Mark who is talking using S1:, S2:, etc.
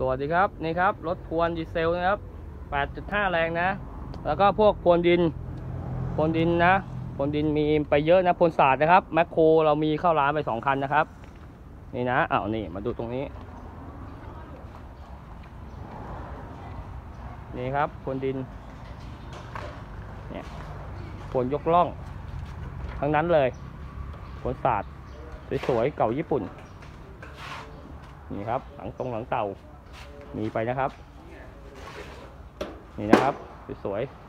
S1: สวัสดีครับนี่ครับรถพวนดีเซลนะครับ 8.5 แรงนะ แล้วก็พวกพวนดินพวนดินนะพวนดินมีไปเยอะนะพวนศาสตร์นะครับแมคโครเรามีเข้าร้านไปสองคันนะครับ นี่นะอ้าวนี่มาดูตรงนี้ นี่ครับพวนดินเนี่ยพวนยกล่อง ทั้งนั้นเลยพวนศาสตร์สวยๆเก่าญี่ปุ่นนี่ครับ หลังตรงหลังเต่า มีไปนะครับ นี่นะครับ สวยๆ